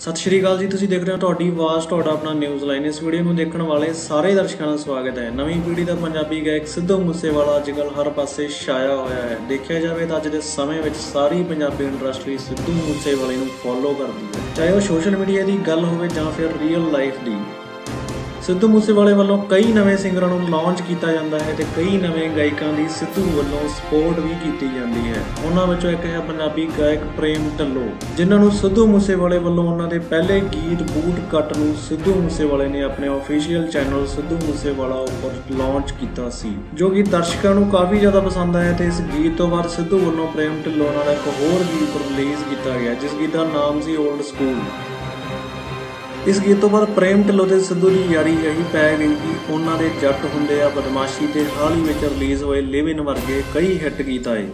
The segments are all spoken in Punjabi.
ਸਤਿ ਸ਼੍ਰੀ ਅਕਾਲ ਜੀ, ਤੁਸੀਂ ਦੇਖ ਰਹੇ ਹੋ ਤੁਹਾਡੀ ਆਵਾਜ਼, ਤੁਹਾਡਾ ਆਪਣਾ ਨਿਊਜ਼ ਲਾਈਨ ਇਸ ਵੀਡੀਓ ਨੂੰ ਦੇਖਣ ਵਾਲੇ ਸਾਰੇ ਦਰਸ਼ਕਾਂ ਦਾ ਸਵਾਗਤ ਹੈ। ਨਵੀਂ ਪੀੜ੍ਹੀ ਦਾ ਪੰਜਾਬੀ ਗਾਇਕ ਸਿੱਧੂ ਮੂਸੇਵਾਲਾ ਅੱਜਕੱਲ ਹਰ ਪਾਸੇ ਛਾਇਆ ਹੋਇਆ ਹੈ। ਦੇਖਿਆ ਜਾਵੇ ਤਾਂ ਅੱਜ ਦੇ ਸਮੇਂ ਵਿੱਚ ਸਾਰੀ ਪੰਜਾਬੀ ਇੰਡਸਟਰੀ ਸਿੱਧੂ ਮੂਸੇਵਾਲੇ ਨੂੰ ਫੋਲੋ ਕਰਦੀ ਹੈ। ਚਾਹੇ ਉਹ ਸੋਸ਼ਲ ਮੀਡੀਆ ਦੀ ਗੱਲ ਹੋਵੇ ਜਾਂ ਫਿਰ ਰੀਅਲ ਲਾਈਫ ਦੀ। ਸਿੱਧੂ ਮੂਸੇਵਾਲੇ ਵੱਲੋਂ ਕਈ ਨਵੇਂ ਸਿੰਗਰਾਂ ਨੂੰ ਲਾਂਚ ਕੀਤਾ ਜਾਂਦਾ ਹੈ ਤੇ ਕਈ ਨਵੇਂ ਗਾਇਕਾਂ ਦੀ ਸਿੱਧੂ ਵੱਲੋਂ ਸਪੋਰਟ ਵੀ ਕੀਤੀ ਜਾਂਦੀ ਹੈ। ਉਹਨਾਂ ਵਿੱਚੋਂ ਇੱਕ ਹੈ ਪੰਜਾਬੀ ਗਾਇਕ ਪ੍ਰੇਮ ਢੱਲੋ, ਜਿਨ੍ਹਾਂ ਨੂੰ ਸਿੱਧੂ ਮੂਸੇਵਾਲੇ ਵੱਲੋਂ ਉਹਨਾਂ ਦੇ ਪਹਿਲੇ ਗੀਤ ਬੂਟ ਕੱਟ ਨੂੰ ਸਿੱਧੂ ਮੂਸੇਵਾਲੇ ਨੇ ਆਪਣੇ ਅਫੀਸ਼ੀਅਲ ਚੈਨਲ ਸਿੱਧੂ ਮੂਸੇਵਾਲਾ ਉੱਪਰ ਲਾਂਚ ਕੀਤਾ ਸੀ, ਜੋ ਕਿ ਦਰਸ਼ਕਾਂ ਨੂੰ ਕਾਫੀ ਜ਼ਿਆਦਾ ਪਸੰਦ ਆਇਆ ਤੇ ਇਸ ਗੀਤ ਤੋਂ ਬਾਅਦ ਸਿੱਧੂ ਵੱਲੋਂ ਪ੍ਰੇਮ ਢਿੱਲੋਂ ਨਾਲ ਇੱਕ ਹੋਰ ਗੀਤ ਰਿਲੀਜ਼ ਕੀਤਾ ਗਿਆ, ਜਿਸ ਗੀਤ ਦਾ ਨਾਮ ਸੀ 올ਡ ਸਕੂਲ ਇਸ ਗੀਤ ਤੋਂ ਬਾਅਦ ਪ੍ਰੇਮ ਢਿੱਲੋਂ ਤੇ ਸਿੱਧੂ ਦੀ ਯਾਰੀ ਇਹੀ ਪੈ ਗਈ ਕਿ ਉਹਨਾਂ ਦੇ ਜੱਟ ਹੁੰਦੇ ਆ ਬਦਮਾਸ਼ੀ ਤੇ ਹਾਲ ਹੀ ਵਿੱਚ ਰਿਲੀਜ਼ ਹੋਏ ਲਿਵ ਇਨ ਵਰਗੇ ਕਈ ਹਿੱਟ ਗੀਤ ਆਏ।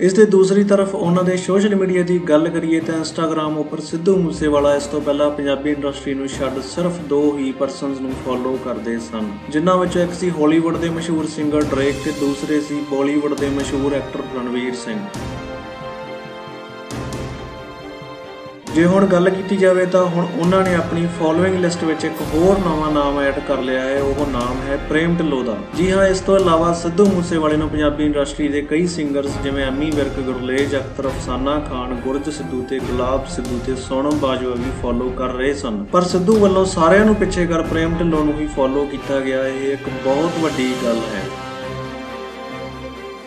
ਇਸ ਦੇ ਦੂਸਰੀ ਤਰਫ ਉਹਨਾਂ ਦੇ ਸੋਸ਼ਲ ਮੀਡੀਆ ਦੀ ਗੱਲ ਕਰੀਏ ਤਾਂ ਇੰਸਟਾਗ੍ਰam ਉੱਪਰ ਸਿੱਧੂ ਮੂਸੇਵਾਲਾ ਇਸ ਤੋਂ ਪਹਿਲਾਂ ਪੰਜਾਬੀ ਇੰਡਸਟਰੀ ਨੂੰ ਛੱਡ ਸਿਰਫ ਦੋ ਹੀ ਪਰਸਨਸ ਨੂੰ ਫੋਲੋ ਕਰਦੇ ਸਨ, ਜਿਨ੍ਹਾਂ ਵਿੱਚੋਂ ਇੱਕ ਸੀ ਹਾਲੀਵੁੱਡ ਦੇ ਮਸ਼ਹੂਰ ਸਿੰਗਰ ਡ੍ਰੇਕ ਤੇ ਦੂਸਰੇ ਸੀ ਬਾਲੀਵੁੱਡ ਦੇ ਮਸ਼ਹੂਰ ਐਕਟਰ ਰਣਵੀਰ ਸਿੰਘ। ਜੇ ਹੁਣ ਗੱਲ ਕੀਤੀ ਜਾਵੇ ਤਾਂ ਹੁਣ ਉਹਨਾਂ ਨੇ ਆਪਣੀ ਫੋਲੋਇੰਗ ਲਿਸਟ ਵਿੱਚ ਇੱਕ ਹੋਰ ਨਵਾਂ ਨਾਮ ਐਡ ਕਰ ਲਿਆ ਹੈ, ਉਹ ਨਾਮ ਹੈ ਪ੍ਰੇਮ ਢਿੱਲੋਂ ਦਾ। ਜੀ ਹਾਂ, ਇਸ ਤੋਂ ਇਲਾਵਾ ਸਿੱਧੂ ਮੂਸੇਵਾਲੇ ਨੂੰ ਪੰਜਾਬੀ ਇੰਡਸਟਰੀ ਦੇ ਕਈ ਸਿੰਗਰਸ ਜਿਵੇਂ ਐਮੀ ਵਿਰਕ, ਗੁਰਲੇਜ ਅਖਤਰ, ਅਫਸਾਨਾ ਖਾਨ, ਗੁਰਜ ਸਿੱਧੂ ਤੇ ਗੁਲਾਬ ਸਿੱਧੂ ਤੇ ਸੋਨਮ ਬਾਜਵਾ ਵੀ ਫੋਲੋ ਕਰ ਰਹੇ ਸਨ। ਪਰ ਸਿੱਧੂ ਵੱਲੋਂ ਸਾਰਿਆਂ ਨੂੰ ਪਿੱਛੇ ਕਰ ਪ੍ਰੇਮ ਢਿੱਲੋਂ ਨੂੰ ਹੀ ਫੋਲੋ ਕੀਤਾ ਗਿਆ, ਇਹ ਇੱਕ ਬਹੁਤ ਵੱਡੀ ਗੱਲ ਹੈ।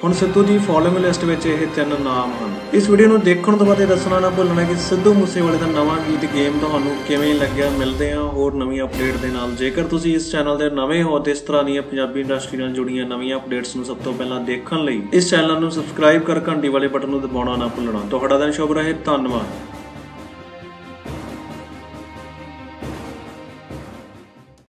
ਹੁਣ ਸਿੱਧੂ ਦੀ ਫੋਲੋਇੰਗ ਲਿਸਟ ਵਿੱਚ ਇਹ ਤਿੰਨ ਨਾਮ ਹਨ। ਇਸ ਵੀਡੀਓ ਨੂੰ ਦੇਖਣ ਤੋਂ ਬਾਅਦ ਇਹ ਦੱਸਣਾ ਨਾ ਭੁੱਲਣਾ ਕਿ ਸਿੱਧੂ ਮੂਸੇਵਾਲੇ ਦਾ ਨਵਾਂ ਗੀਤ ਗੇਮ ਤੁਹਾਨੂੰ ਕਿਵੇਂ ਲੱਗਿਆ, ਮਿਲਦੇ ਹਾਂ ਹੋਰ ਨਵੀਂ ਅਪਡੇਟ ਦੇ ਨਾਲ। ਜੇਕਰ ਤੁਸੀਂ ਇਸ ਚੈਨਲ ਦੇ ਨਵੇਂ ਹੋ ਤੇ ਇਸ ਤਰ੍ਹਾਂ ਦੀਆਂ ਪੰਜਾਬੀ ਇੰਡਸਟਰੀ ਨਾਲ ਜੁੜੀਆਂ ਨਵੀਆਂ ਅਪਡੇਟਸ ਨੂੰ ਸਭ ਤੋਂ ਪਹਿਲਾਂ ਦੇਖਣ ਲਈ ਇਸ ਚੈਨਲ ਨੂੰ ਸਬਸਕ੍ਰਾਈਬ ਕਰ ਘੰਟੀ ਵਾਲੇ ਬਟਨ ਨੂੰ ਦਬਾਉਣਾ ਨਾ ਭੁੱਲਣਾ। ਤੁਹਾਡਾ ਦਿਨ ਸ਼ੁਭ ਰਹੇ, ਧੰਨਵਾਦ।